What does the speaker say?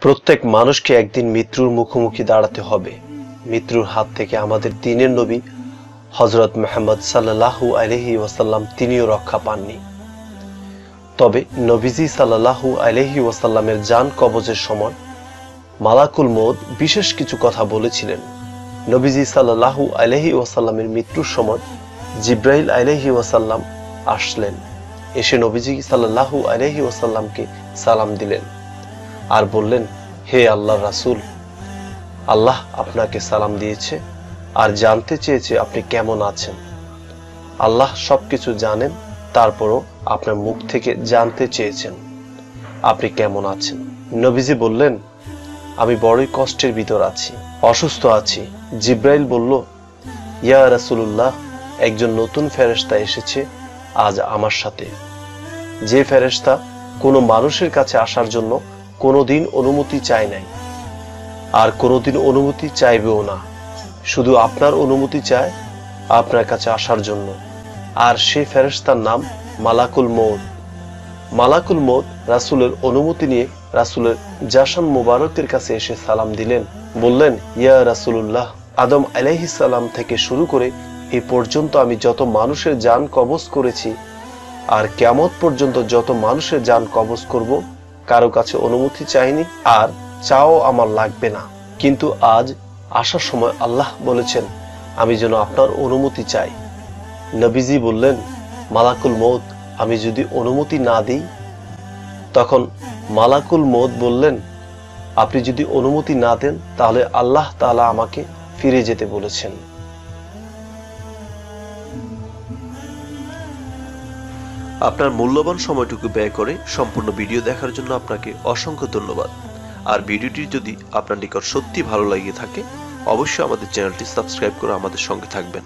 প্রত্যেক মানুষকে একদিন মৃত্যুর মুখোমুখি দাঁড়াতে হবে। মৃত্যুর হাত থেকে আমাদের দিনের নবী হজরত মেহম্মদ সাল্লাহু আলহি ওয়াসাল্লাম তিনিও রক্ষা পাননি। তবে নবীজি সাল্লাহু আলহি ওয়াসাল্লামের যান কবজের সময় মালাকুল মৌদ বিশেষ কিছু কথা বলেছিলেন। নবীজি সাল্লাহু আলহি ওয়াসাল্লামের মৃত্যুর সময় জিব্রাইল আলহি ওয়াসাল্লাম আসলেন। এসে নবীজি সাল্লাহু আলহি ওয়াসাল্লামকে সালাম দিলেন। আর বললেন, হে আল্লাহ রাসূল, আল্লাহ আপনাকে সালাম দিয়েছে আর জানতে চেয়েছে আপনি কেমন আছেন। আল্লাহ সবকিছু জানেন, তারপরও আপনার মুখ থেকে জানতে চেয়েছেন। আপনি কেমন আছেন? নবীজি বললেন, আমি বড়ই কষ্টের ভিতর আছি, অসুস্থ আছি। জিব্রাইল বলল, ইয়া রাসূলুল্লাহ, একজন নতুন ফেরেশতা এসেছে আজ আমার সাথে। যে ফেরেশতা কোনো মানুষের কাছে আসার জন্য কোনোদিন অনুমতি চায় নাই। আর কোনোদিন অনুমতি চাইবেও না। শুধু আপনার অনুমতি চায় আপনার কাছে আসার জন্য। আর সে ফেরেশতার নাম মালাকুল মৌদ মালাকুল মৌদ রাসূলের অনুমতি নিয়ে রাসূলের জাসান মুবারকের কাছে এসে সালাম দিলেন। বললেন, ইয়া রাসূলুল্লাহ, আদম সালাম থেকে শুরু করে এ পর্যন্ত আমি যত মানুষের যান কবজ করেছি, আর কেমত পর্যন্ত যত মানুষের যান কবজ করব কারও কাছে অনুমতি চাইনি আর চাও আমার লাগবে না। কিন্তু আজ আসার সময় আল্লাহ বলেছেন, আমি যেন আপনার অনুমতি চাই। নবীজি বললেন, মালাকুল মৌত আমি যদি অনুমতি না দিই? তখন মালাকুল মৌত বললেন, আপনি যদি অনুমতি না দেন, তাহলে আল্লাহ তালা আমাকে ফিরে যেতে বলেছেন। আপনার মূল্যবান সময়টুকু ব্যয় করে সম্পূর্ণ ভিডিও দেখার জন্য আপনাকে অসংখ্য ধন্যবাদ। আর ভিডিওটি যদি আপনার নিকট সত্যি ভালো লাগিয়ে থাকে, অবশ্যই আমাদের চ্যানেলটি সাবস্ক্রাইব করে আমাদের সঙ্গে থাকবেন।